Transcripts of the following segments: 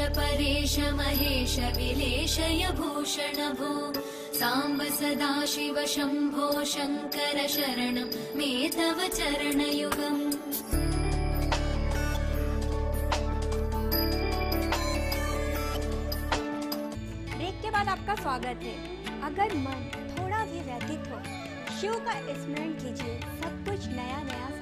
परेश, महेश विलेशय भूषण भो। साम्ब सदाशिव शम्भो शङ्कर शरणं, मे तव चरणयुगम्। ब्रेक के बाद आपका स्वागत है। अगर मन थोड़ा भी व्यतीत हो, शिव का स्मरण कीजिए, सब कुछ नया नया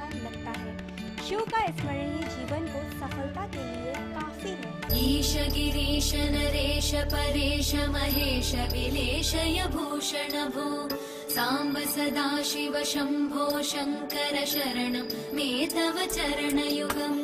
शिव का स्मरणीय जीवन को सफलता के लिए काफ़ी है। ईश गिरीश नरेश परेश महेश विलेशय भूषण भो। साम्ब सदाशिव शम्भो शङ्कर शरणं मे तव चरणयुगम्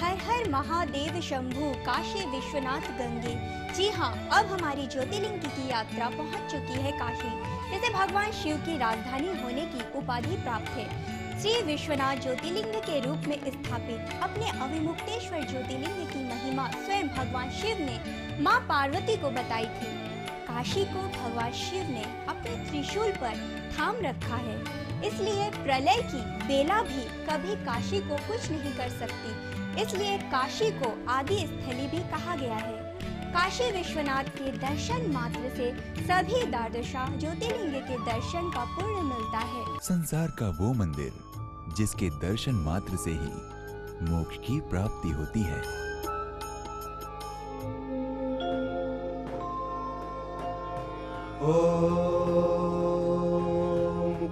हर हर महादेव शंभु काशी विश्वनाथ गंगे। जी हाँ अब हमारी ज्योतिर्लिंग की यात्रा पहुँच चुकी है काशी। जिसे भगवान शिव की राजधानी होने की उपाधि प्राप्त है। श्री विश्वनाथ ज्योतिर्लिंग के रूप में स्थापित अपने अविमुक्तेश्वर ज्योतिर्लिंग की महिमा स्वयं भगवान शिव ने माँ पार्वती को बताई थी। काशी को भगवान शिव ने अपने त्रिशूल पर थाम रखा है। इसलिए प्रलय की बेला भी कभी काशी को कुछ नहीं कर सकती। इसलिए काशी को आदि स्थली भी कहा गया है। काशी विश्वनाथ के दर्शन मात्र से सभी द्वादशा ज्योतिर्लिंग के दर्शन का पुण्य मिलता है। संसार का वो मंदिर जिसके दर्शन मात्र से ही मोक्ष की प्राप्ति होती है। ॐ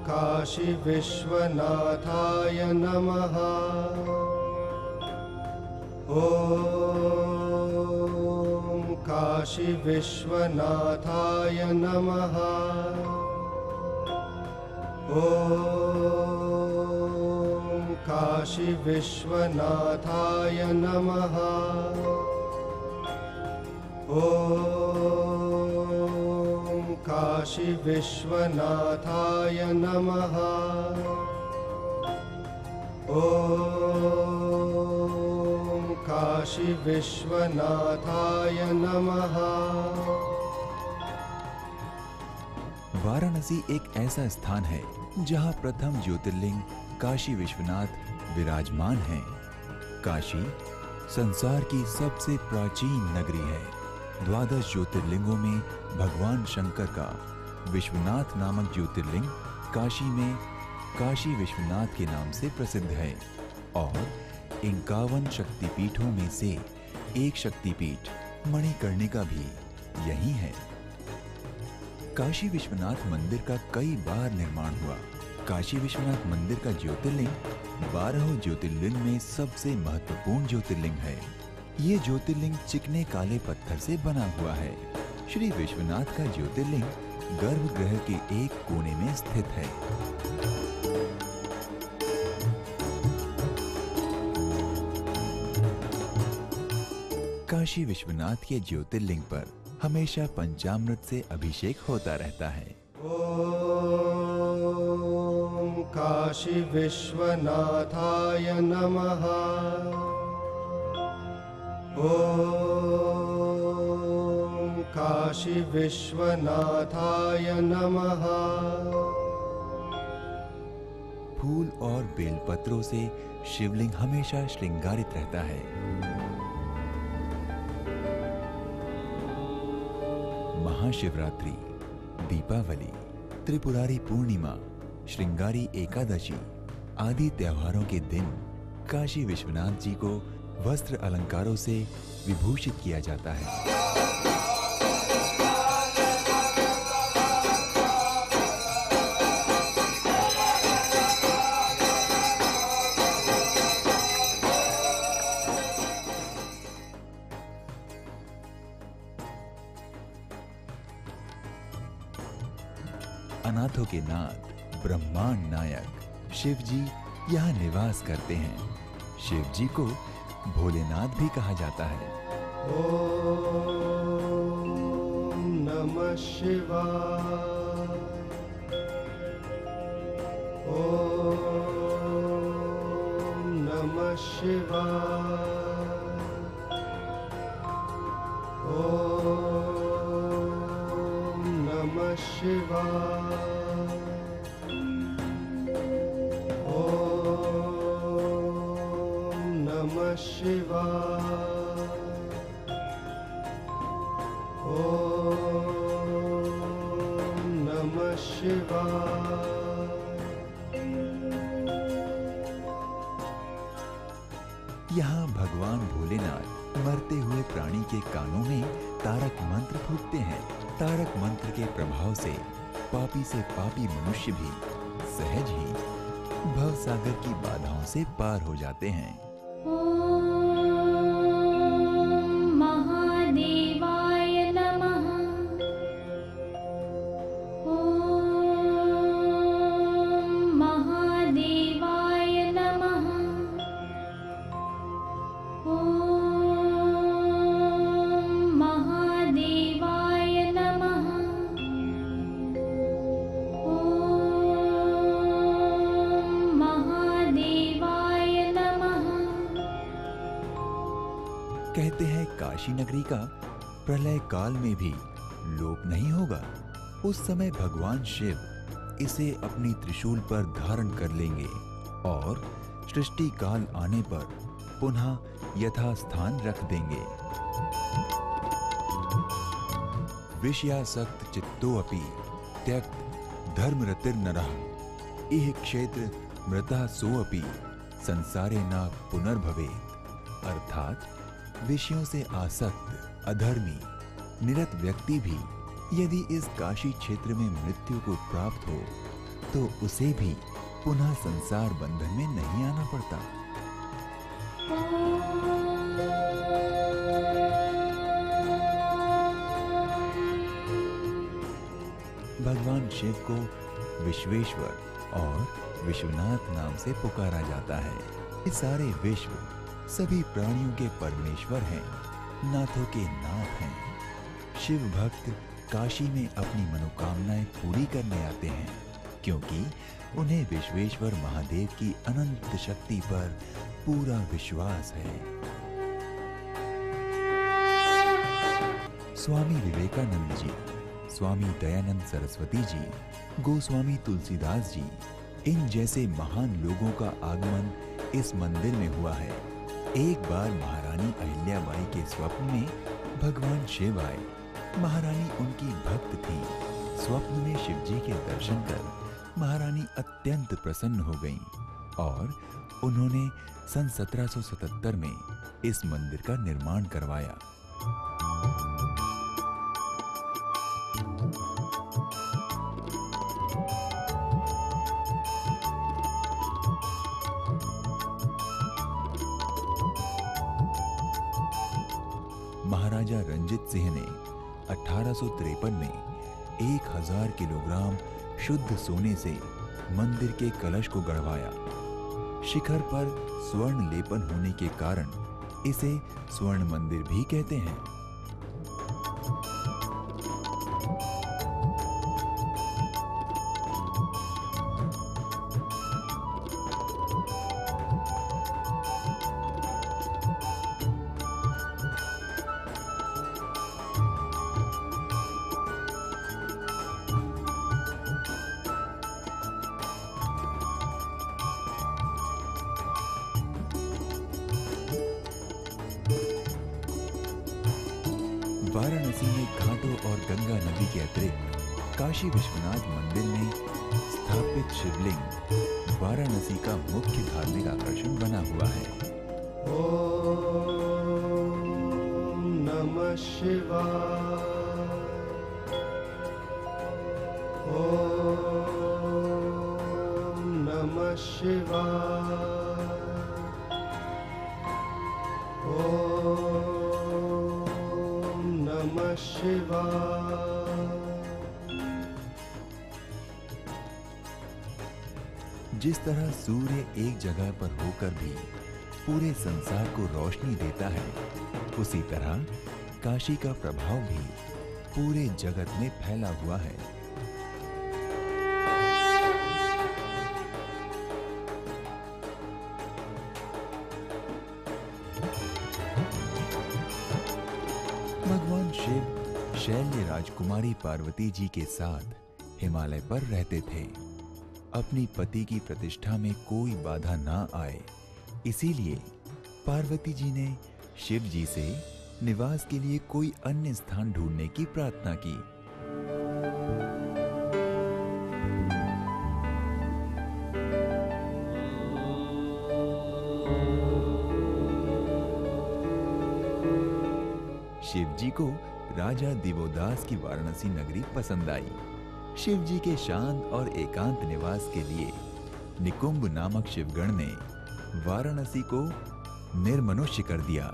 काशी विश्वनाथाय नमः। ॐ काशी विश्वनाथाय नमः। ॐ काशी विश्वनाथाय नमः। ॐ काशी विश्वनाथाय नमः। ॐ काशी विश्वनाथाय नमः। वाराणसी एक ऐसा स्थान है, जहाँ प्रथम ज्योतिर्लिंग काशी विश्वनाथ विराजमान है। काशी संसार की सबसे प्राचीन नगरी है। द्वादश ज्योतिर्लिंगों में भगवान शंकर का विश्वनाथ नामक ज्योतिर्लिंग काशी में काशी विश्वनाथ के नाम से प्रसिद्ध है और इक्यावन शक्तिपीठों में से एक शक्तिपीठ मणिकर्णिका भी यही है। काशी विश्वनाथ मंदिर का कई बार निर्माण हुआ। काशी विश्वनाथ मंदिर का ज्योतिर्लिंग बारह ज्योतिर्लिंग में सबसे महत्वपूर्ण ज्योतिर्लिंग है। ये ज्योतिर्लिंग चिकने काले पत्थर से बना हुआ है। श्री विश्वनाथ का ज्योतिर्लिंग गर्भगृह के एक कोने में स्थित है। काशी विश्वनाथ के ज्योतिर्लिंग पर हमेशा पंचामृत से अभिषेक होता रहता है। ॐ काशी विश्वनाथाय नमः। ॐ काशी विश्वनाथाय नमः। फूल और बेलपत्रों से शिवलिंग हमेशा श्रृंगारित रहता है। महाशिवरात्रि, दीपावली, त्रिपुरारी पूर्णिमा, श्रृंगारी एकादशी आदि त्योहारों के दिन काशी विश्वनाथ जी को वस्त्र अलंकारों से विभूषित किया जाता है। के नाथ, ब्रह्मांड नायक शिव जी यहाँ निवास करते हैं। शिव जी को भोलेनाथ भी कहा जाता है। नमः शिवाय। ॐ नमः शिवाय। ॐ नमः शिवाय। यहाँ भगवान भोलेनाथ मरते हुए प्राणी के कानों में तारक मंत्र फूकते हैं। तारक मंत्र के प्रभाव से पापी से पापी मनुष्य भी सहज ही भव सागर की बाधाओं से पार हो जाते हैं। कहते हैं काशी नगरी का, प्रलय काल में भी लोप नहीं होगा। उस समय भगवान शिव इसे अपनी त्रिशूल पर धारण कर लेंगे और सृष्टि काल आने पर पुनः यथास्थान रख देंगे। विषयासक्त चित्तो अपि त्यक्त धर्म रतिर नरः इह क्षेत्र मृता सो अपि संसारे न पुनर्भवेत। अर्थात विषयों से आसक्त, अधर्मी, निरत व्यक्ति भी यदि इस काशी क्षेत्र में मृत्यु को प्राप्त हो तो उसे भी पुनः संसार बंधन में नहीं आना पड़ता। भगवान शिव को विश्वेश्वर और विश्वनाथ नाम से पुकारा जाता है। ये सारे विश्व सभी प्राणियों के परमेश्वर हैं, नाथों के नाथ हैं। शिव भक्त काशी में अपनी मनोकामनाएँ पूरी करने आते हैं, क्योंकि उन्हें विश्वेश्वर महादेव की अनंत शक्ति पर पूरा विश्वास है। स्वामी विवेकानंद जी, स्वामी दयानंद सरस्वती जी, गोस्वामी तुलसीदास जी, इन जैसे महान लोगों का आगमन इस मंदिर में हुआ है। एक बार महारानी अहिल्याबाई के स्वप्न में भगवान शिव आए महारानी उनकी भक्त थी। स्वप्न में शिव जी के दर्शन कर महारानी अत्यंत प्रसन्न हो गईं और उन्होंने सन 1777 में इस मंदिर का निर्माण करवाया। रंजित सिंह ने अठारह में एक हज़ार किलोग्राम शुद्ध सोने से मंदिर के कलश को गढ़वाया। शिखर पर स्वर्ण लेपन होने के कारण इसे स्वर्ण मंदिर भी कहते हैं। वाराणसी में घाटों और गंगा नदी के अतिरिक्त काशी विश्वनाथ मंदिर में स्थापित शिवलिंग वाराणसी का मुख्य धार्मिक आकर्षण बना हुआ है। नमः शिवाय। नमः शिवाय। जिस तरह सूर्य एक जगह पर होकर भी पूरे संसार को रोशनी देता है, उसी तरह काशी का प्रभाव भी पूरे जगत में फैला हुआ है। राजकुमारी पार्वती जी के साथ हिमालय पर रहते थे। अपनी पति की प्रतिष्ठा में कोई बाधा ना आए। इसीलिए पार्वती जी ने शिव जी से निवास के लिए कोई अन्य स्थान ढूँढने की प्रार्थना की। शिव जी को राजा दिवोदास की वाराणसी नगरी पसंद आई। शिव जी के शांत और एकांत निवास के लिए निकुंभ नामक शिवगण ने वाराणसी को निर्मनुष्य कर दिया।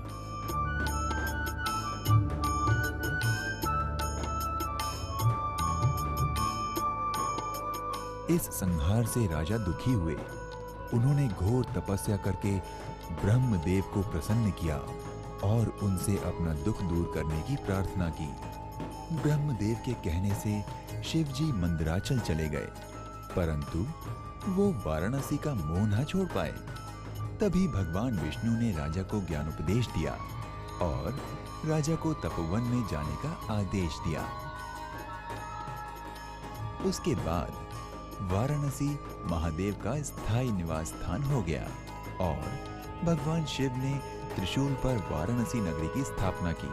इस संहार से राजा दुखी हुए। उन्होंने घोर तपस्या करके ब्रह्मदेव को प्रसन्न किया। और उनसे अपना दुख दूर करने की प्रार्थना की। ब्रह्मदेव के कहने से शिव जी मंदराचल चले गए, परंतु वो वाराणसी का मोह न छोड़ पाए। तभी भगवान विष्णु ने राजा को ज्ञानोपदेश दिया और राजा को तपोवन में जाने का आदेश दिया। उसके बाद वाराणसी महादेव का स्थायी निवास स्थान हो गया और भगवान शिव ने त्रिशूल पर वाराणसी नगरी की स्थापना की।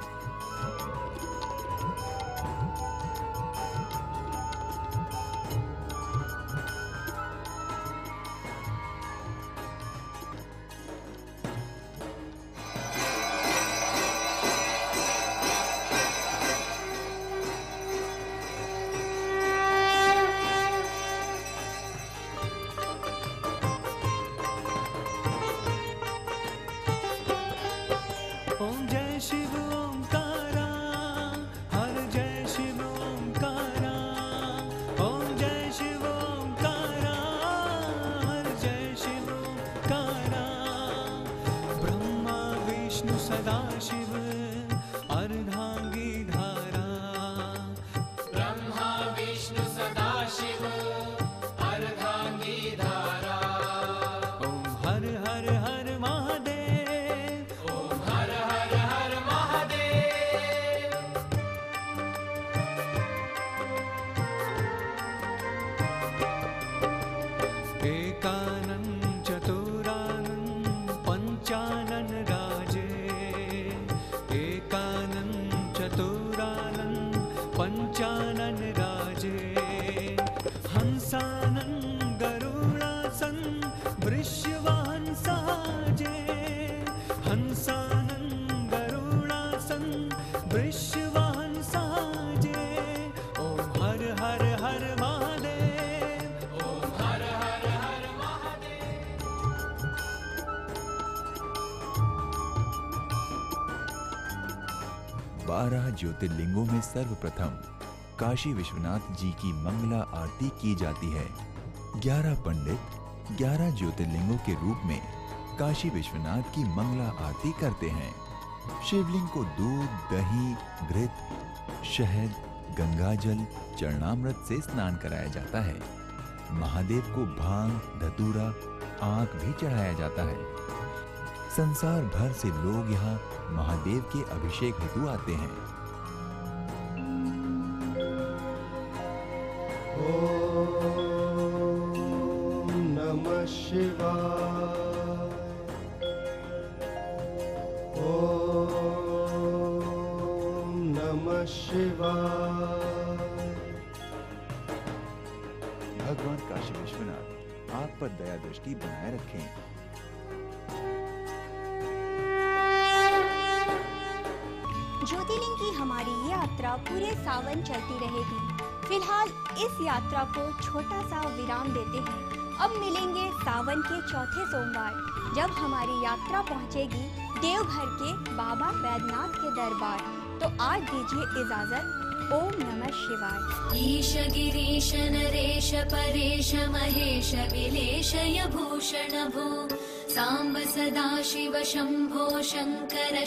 ज्योतिर्लिंगों में सर्वप्रथम काशी विश्वनाथ जी की मंगला आरती की जाती है। ग्यारह पंडित, ग्यारह ज्योतिर्लिंगों के रूप में काशी विश्वनाथ की मंगला आरती करते हैं। शिवलिंग को दूध, दही, घृत, शहद, गंगाजल, चरणामृत से स्नान कराया जाता है। महादेव को भाँग, धतूरा, आँख भी चढ़ाया जाता है। संसार भर से लोग यहाँ महादेव के अभिषेक हेतु आते हैं। भगवान काशी विश्वनाथ, आप पर दया दृष्टि बनाए रखें। ज्योतिर्लिंग की हमारी यात्रा पूरे सावन चलती रहेगी। फ़िलहाल इस यात्रा को छोटा सा विराम देते हैं। अब मिलेंगे सावन के चौथे सोमवार, जब हमारी यात्रा पहुंचेगी देवघर के बाबा वैद्यनाथ के दरबार। तो आज दीजिए इजाज़त। ओम नमः शिवाय। ईश गिरीश नरेश परेश महेश विलेशय भूषण भो। साम्ब सदा शिव शंभो शंकर